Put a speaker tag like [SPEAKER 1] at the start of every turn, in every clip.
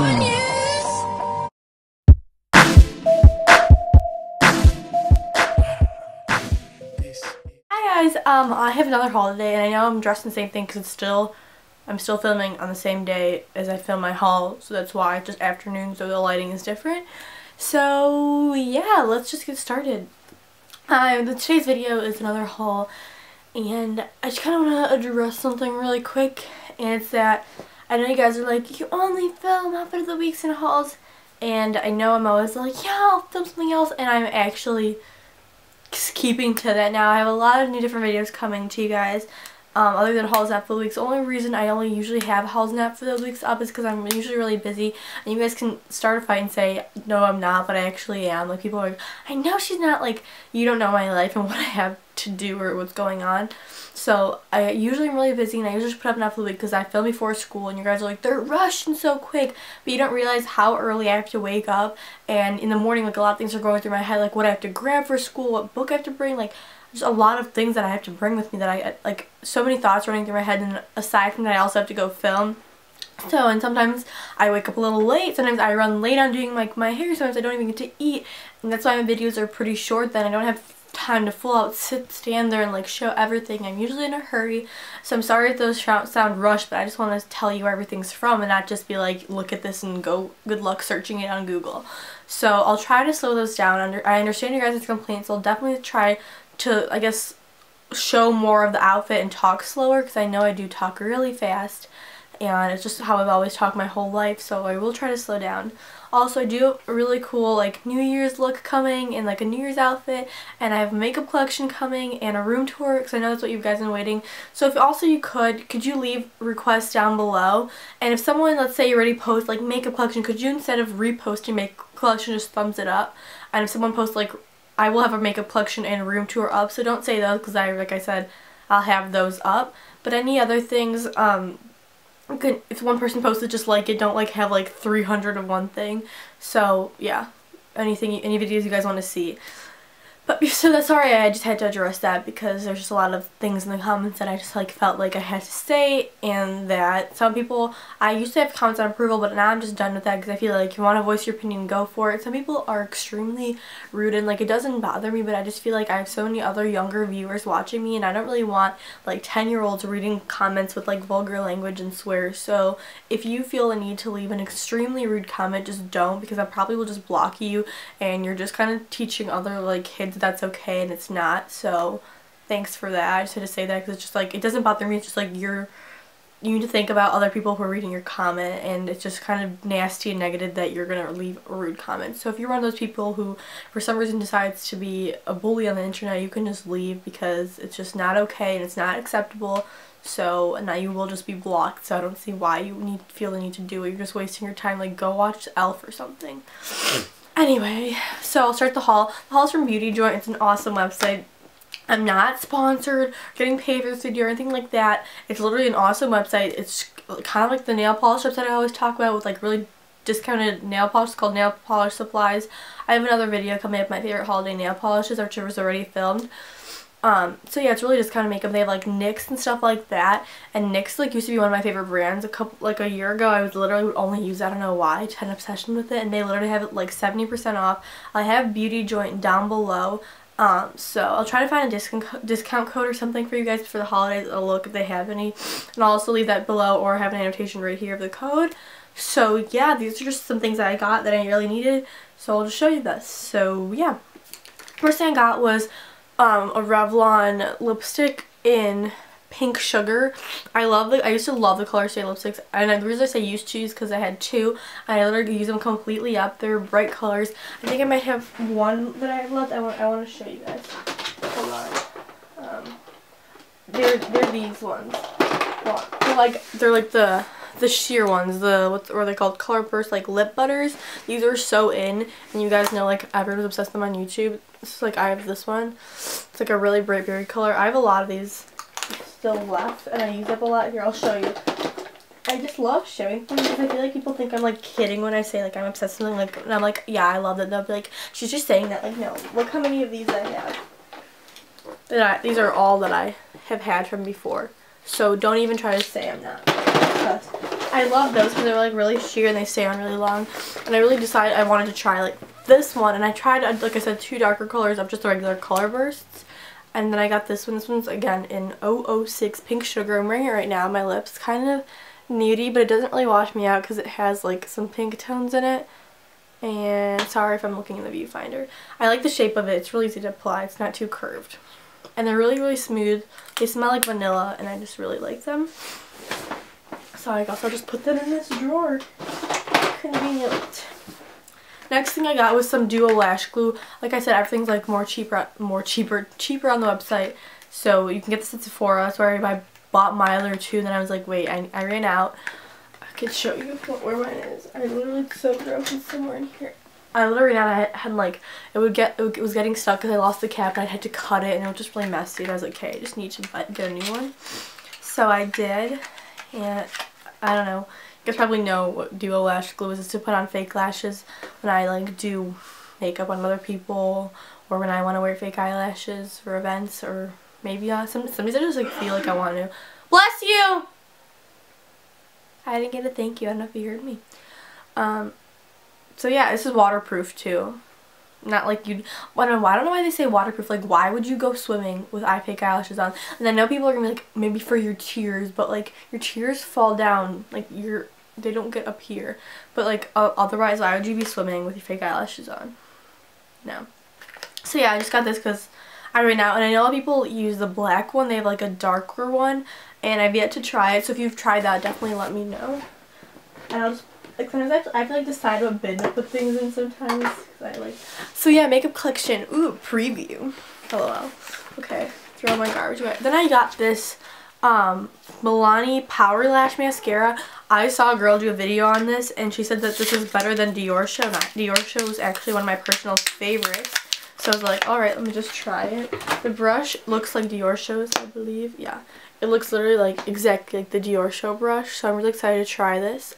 [SPEAKER 1] Hi guys, um, I have another holiday and I know I'm dressed in the same thing because it's still, I'm still filming on the same day as I film my haul, so that's why, it's just afternoon, so the lighting is different. So yeah, let's just get started. Um, today's video is another haul and I just kind of want to address something really quick and it's that I know you guys are like, you only film outfit of the weeks and hauls and I know I'm always like, yeah, I'll film something else. And I'm actually keeping to that now. I have a lot of new different videos coming to you guys um, other than hauls and for the weeks. The only reason I only usually have hauls and for the weeks up is because I'm usually really busy and you guys can start a fight and say no I'm not but I actually am. Like people are like I know she's not like you don't know my life and what I have to do or what's going on. So I usually am really busy and I usually put up of the week because I film before school and you guys are like, they're rushing so quick. But you don't realize how early I have to wake up and in the morning like a lot of things are going through my head like what I have to grab for school, what book I have to bring, like there's a lot of things that I have to bring with me that I like so many thoughts running through my head and aside from that I also have to go film. So, and sometimes I wake up a little late, sometimes I run late on doing like my hair, sometimes I don't even get to eat, and that's why my videos are pretty short then. I don't have time to full out sit stand there and like show everything. I'm usually in a hurry so I'm sorry if those sound rushed but I just want to tell you where everything's from and not just be like look at this and go good luck searching it on Google. So I'll try to slow those down. Under I understand you guys' complaints. I'll definitely try to I guess show more of the outfit and talk slower because I know I do talk really fast and it's just how I've always talked my whole life so I will try to slow down. Also I do a really cool like New Year's look coming and like a New Year's outfit and I have a makeup collection coming and a room tour because I know that's what you guys have been waiting. So if also you could, could you leave requests down below and if someone let's say you already post like makeup collection could you instead of reposting makeup collection just thumbs it up and if someone posts like I will have a makeup collection and room tour up so don't say those because I like I said I'll have those up but any other things um could, if one person posted just like it, don't like have like 300 of one thing. So yeah, anything, any videos you guys want to see. But so sorry I just had to address that because there's just a lot of things in the comments that I just like felt like I had to say and that some people, I used to have comments on approval but now I'm just done with that because I feel like you want to voice your opinion, go for it. Some people are extremely rude and like it doesn't bother me but I just feel like I have so many other younger viewers watching me and I don't really want like 10 year olds reading comments with like vulgar language and swears. So if you feel the need to leave an extremely rude comment, just don't because I probably will just block you and you're just kind of teaching other like kids that's okay and it's not. So thanks for that. I just had to say that because it's just like, it doesn't bother me. It's just like you're, you need to think about other people who are reading your comment and it's just kind of nasty and negative that you're going to leave a rude comment. So if you're one of those people who for some reason decides to be a bully on the internet, you can just leave because it's just not okay and it's not acceptable. So now you will just be blocked so I don't see why you need feel the need to do it. You're just wasting your time. Like go watch Elf or something. Anyway, so I'll start the haul. The haul is from Beauty Joint. It's an awesome website. I'm not sponsored, getting paid for this video or anything like that. It's literally an awesome website. It's kind of like the nail polish website I always talk about with like really discounted nail polish called Nail Polish Supplies. I have another video coming up, my favorite holiday nail polishes, which was already filmed. Um, so yeah, it's really just kind of makeup. They have like NYX and stuff like that. And NYX like used to be one of my favorite brands. A couple like a year ago, I was literally would only use. I don't know why. I had an obsession with it, and they literally have it like 70% off. I have Beauty Joint down below. Um, so I'll try to find a discount discount code or something for you guys for the holidays. I'll look if they have any, and I'll also leave that below or have an annotation right here of the code. So yeah, these are just some things that I got that I really needed. So I'll just show you this. So yeah, first thing I got was um, a Revlon lipstick in pink sugar. I love the, I used to love the color shade lipsticks and the reason I say used to is because I had two I literally use them completely up. They're bright colors. I think I might have one that I left. I want, I want to show you guys. Hold on. Um, they're, they're these ones. They're like, they're like the the sheer ones, the what are they called? Color Burst like lip butters. These are so in, and you guys know like everyone's obsessed with them on YouTube. Like I have this one. It's like a really bright berry color. I have a lot of these still left, and I use up a lot. Here, I'll show you. I just love showing things because I feel like people think I'm like kidding when I say like I'm obsessed with something like and I'm like yeah I love it. They'll be like she's just saying that like no look how many of these I have. That I, these are all that I have had from before. So don't even try to say I'm not. I love those because they're like really sheer and they stay on really long. And I really decided I wanted to try like this one. And I tried, uh, like I said, two darker colors of just the regular color bursts. And then I got this one. This one's again in 006 Pink Sugar. I'm wearing it right now my lips. Kind of nudie, but it doesn't really wash me out because it has like some pink tones in it. And sorry if I'm looking in the viewfinder. I like the shape of it. It's really easy to apply. It's not too curved. And they're really, really smooth. They smell like vanilla and I just really like them. So I guess I'll just put them in this drawer. Convenient. Next thing I got was some Duo Lash Glue. Like I said, everything's like more cheaper, more cheaper, cheaper on the website. So you can get this at Sephora. So I bought mile or two. Then I was like, wait, I, I ran out I could show you what, where mine is. I literally so. It's somewhere in here. I literally now I had like it would get it was getting stuck because I lost the cap and I had to cut it and it was just really messy. And I was like, okay, I just need to get a new one. So I did, and I don't know. You guys probably know what Duo Lash Glue is. It's to put on fake lashes when I like do makeup on other people or when I want to wear fake eyelashes for events or maybe uh, some some days I just like feel like I want to. Bless you. I didn't get a thank you. I don't know if you heard me. Um, so yeah, this is waterproof too. Not like you. I don't know. I don't know why they say waterproof. Like, why would you go swimming with eye fake eyelashes on? And I know people are gonna be like, maybe for your tears, but like your tears fall down. Like you're, they don't get up here. But like uh, otherwise, why would you be swimming with your fake eyelashes on? No. So yeah, I just got this because I right now, and I know a lot of people use the black one. They have like a darker one, and I've yet to try it. So if you've tried that, definitely let me know. And I'll just like sometimes I have, to, I have to like decide what bin to put things in sometimes. Cause I like. So yeah, makeup collection. Ooh, preview. LOL. Okay, throw my garbage away. Then I got this um Milani Power Lash Mascara. I saw a girl do a video on this and she said that this is better than Dior Show. Not Dior Show is actually one of my personal favorites. So I was like, alright, let me just try it. The brush looks like Dior Shows, I believe. Yeah. It looks literally like exactly like the Dior Show brush. So I'm really excited to try this.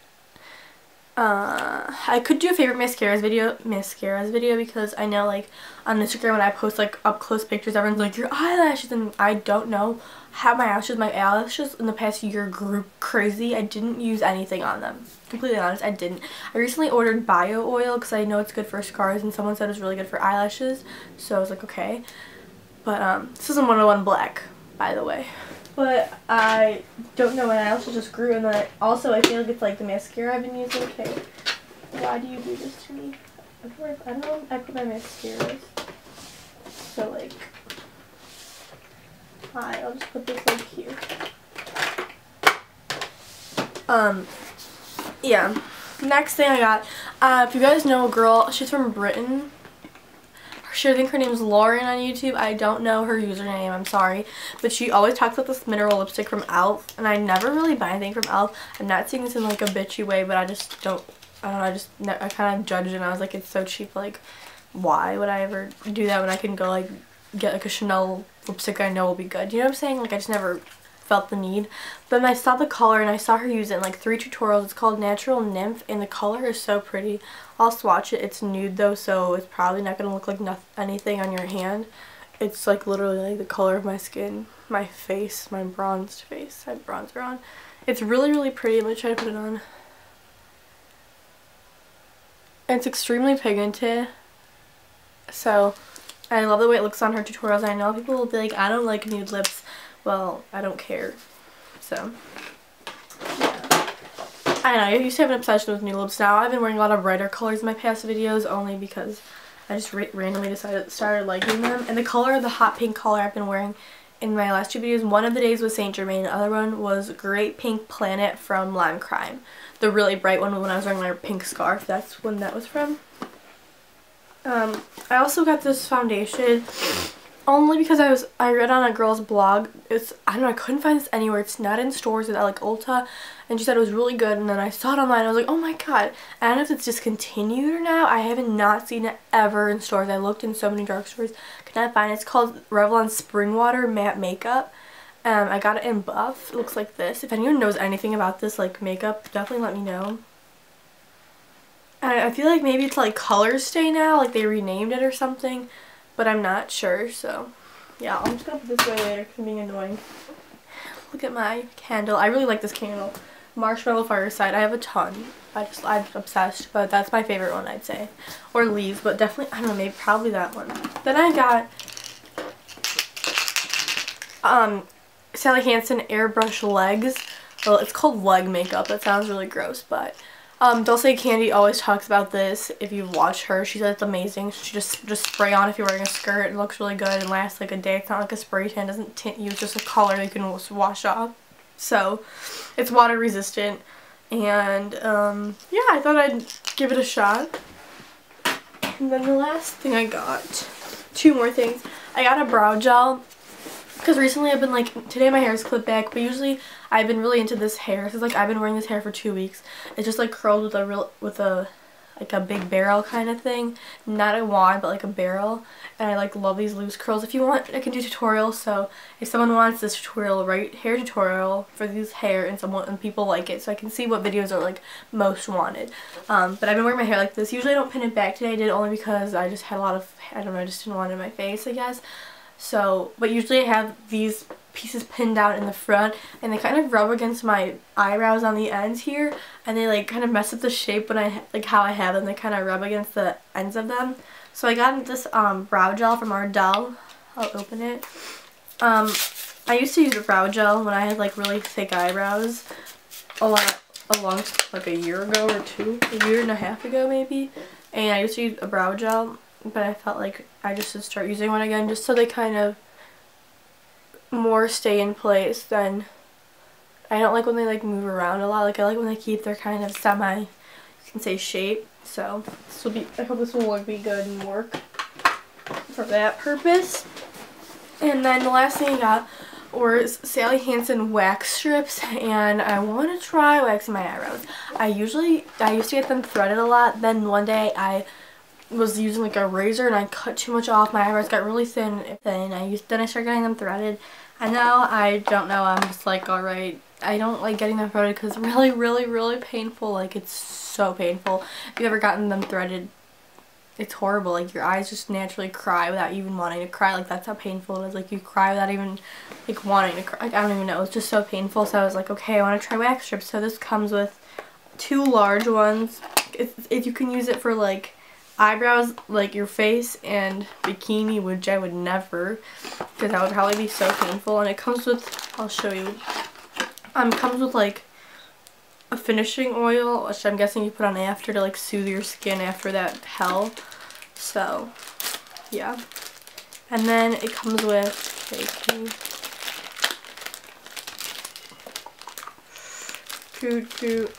[SPEAKER 1] Uh, I could do a favorite mascaras video, mascaras video because I know like on Instagram when I post like up close pictures, everyone's like your eyelashes, and I don't know how my eyelashes, my eyelashes in the past year grew crazy. I didn't use anything on them. Completely honest, I didn't. I recently ordered bio oil because I know it's good for scars, and someone said it was really good for eyelashes, so I was like okay. But um, this isn't 101 black, by the way but I don't know and I also just grew and I, also I feel like it's like the mascara I've been using. Okay, why do you do this to me? I don't know put my mascaras. So like, hi, I'll just put this like here. Um, yeah. Next thing I got, uh, if you guys know a girl, she's from Britain she, I think her name is Lauren on YouTube. I don't know her username. I'm sorry. But she always talks about this mineral lipstick from e.l.f. And I never really buy anything from e.l.f. I'm not saying this in like a bitchy way, but I just don't, I don't know, I just, I kind of judged it and I was like, it's so cheap. Like, why would I ever do that when I can go like get like a Chanel lipstick I know will be good? You know what I'm saying? Like, I just never felt the need. But I saw the color and I saw her use it in like three tutorials. It's called Natural Nymph and the color is so pretty. I'll swatch it. It's nude though so it's probably not going to look like nothing, anything on your hand. It's like literally like the color of my skin, my face, my bronzed face. I have bronzer on. It's really really pretty. Going to try to put it on. It's extremely pigmented. So I love the way it looks on her tutorials. I know people will be like, I don't like nude lips well, I don't care. So, yeah. I know, I used to have an obsession with nude lips. Now I've been wearing a lot of brighter colors in my past videos only because I just randomly decided started liking them. And the color, the hot pink color I've been wearing in my last two videos, one of the days was Saint Germain, the other one was Great Pink Planet from Lime Crime. The really bright one when I was wearing my pink scarf, that's when that was from. Um, I also got this foundation only because I was I read on a girl's blog. It's I don't know I couldn't find this anywhere. It's not in stores at like Ulta, and she said it was really good. And then I saw it online. I was like, oh my god! I don't know if it's discontinued or now. I haven't not seen it ever in stores. I looked in so many drugstores, could not find it. It's called Revlon Spring Water Matte Makeup. Um, I got it in buff. It looks like this. If anyone knows anything about this like makeup, definitely let me know. I, I feel like maybe it's like Color Stay now, like they renamed it or something but I'm not sure, so yeah, I'm just gonna put this away later because I'm being annoying. Look at my candle. I really like this candle. Marshmallow Fireside. I have a ton. I just, I'm obsessed, but that's my favorite one, I'd say. Or Leaves, but definitely, I don't know, maybe probably that one. Then I got um, Sally Hansen Airbrush Legs. Well, it's called leg makeup. That sounds really gross, but um, Dulce Candy always talks about this. If you watch her, she says it's amazing. She just just spray on if you're wearing a skirt. It looks really good and lasts like a day. It's not like a spray tan. It doesn't tint you. It's just a color you can wash off. So, it's water resistant. And, um, yeah, I thought I'd give it a shot. And then the last thing I got, two more things. I got a brow gel because recently I've been like, today my hair is clipped back, but usually I've been really into this hair. Because like I've been wearing this hair for two weeks. It's just like curled with a real, with a, like a big barrel kind of thing. Not a wand, but like a barrel. And I like love these loose curls. If you want, I can do tutorials. So if someone wants this tutorial, right, hair tutorial for these hair and someone and people like it, so I can see what videos are like most wanted. Um, but I've been wearing my hair like this. Usually I don't pin it back today. I did only because I just had a lot of, I don't know, I just didn't want it in my face, I guess. So, but usually I have these pieces pinned down in the front and they kind of rub against my eyebrows on the ends here and they like kind of mess up the shape when I, like how I have them. They kind of rub against the ends of them. So I got this um, brow gel from Ardell. I'll open it. Um, I used to use a brow gel when I had like really thick eyebrows a lot, a long, like a year ago or two, a year and a half ago maybe. And I used to use a brow gel but I felt like I just should start using one again just so they kind of more stay in place than I don't like when they like move around a lot like I like when they keep their kind of semi you can say shape so this will be I hope this will be good and work for that purpose and then the last thing I got was Sally Hansen wax strips and I want to try waxing my eyebrows. I usually, I used to get them threaded a lot then one day I was using like a razor and I cut too much off. My eyebrows got really thin. Then I used then I started getting them threaded. And now I don't know. I'm just like alright. I don't like getting them threaded because really really really painful. Like it's so painful. If you've ever gotten them threaded it's horrible. Like your eyes just naturally cry without even wanting to cry. Like that's how painful it is. Like you cry without even like wanting to cry. Like I don't even know. It's just so painful. So I was like, okay, I want to try wax strips. So this comes with two large ones. If, if you can use it for like eyebrows like your face and bikini which I would never because that would probably be so painful. And it comes with I'll show you um comes with like a finishing oil which I'm guessing you put on after to like soothe your skin after that hell. So yeah. And then it comes with okay, food food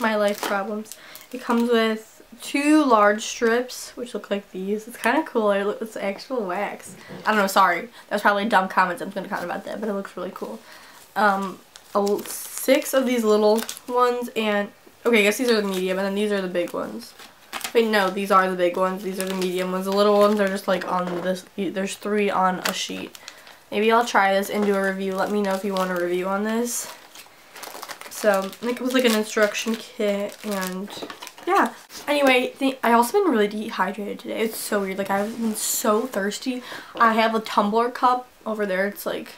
[SPEAKER 1] my life problems. It comes with two large strips, which look like these. It's kind of cool. It's actual wax. I don't know, sorry. That's probably dumb comments I'm going to comment about that, but it looks really cool. Um, six of these little ones, and, okay, I guess these are the medium, and then these are the big ones. Wait, no, these are the big ones. These are the medium ones. The little ones are just like on this, there's three on a sheet. Maybe I'll try this and do a review. Let me know if you want a review on this. So, it was like an instruction kit, and yeah. Anyway, I also been really dehydrated today. It's so weird. Like I've been so thirsty. I have a tumbler cup over there. It's like,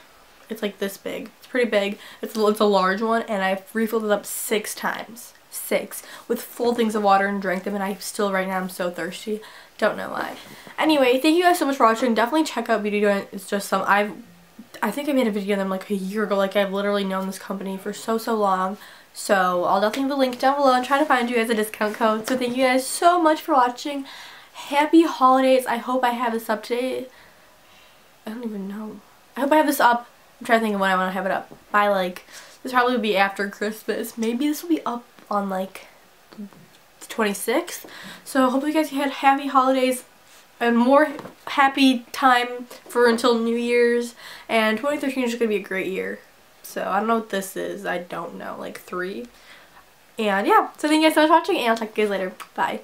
[SPEAKER 1] it's like this big. It's pretty big. It's, it's a large one and I've refilled it up six times. Six. With full things of water and drank them and I still right now I'm so thirsty. Don't know why. Anyway, thank you guys so much for watching. Definitely check out Beauty Joint. It's just some, I've, I think I made a video on them like a year ago. Like I've literally known this company for so, so long. So I'll definitely have the link down below and try to find you guys a discount code. So thank you guys so much for watching. Happy holidays. I hope I have this up today. I don't even know. I hope I have this up. I'm trying to think of when I want to have it up. By like, this probably will be after Christmas. Maybe this will be up on like the 26th. So hope you guys had happy holidays and more happy time for until New Year's. And 2013 is going to be a great year. So I don't know what this is. I don't know. Like three. And yeah. So thank you guys so much for watching and I'll talk to you guys later. Bye.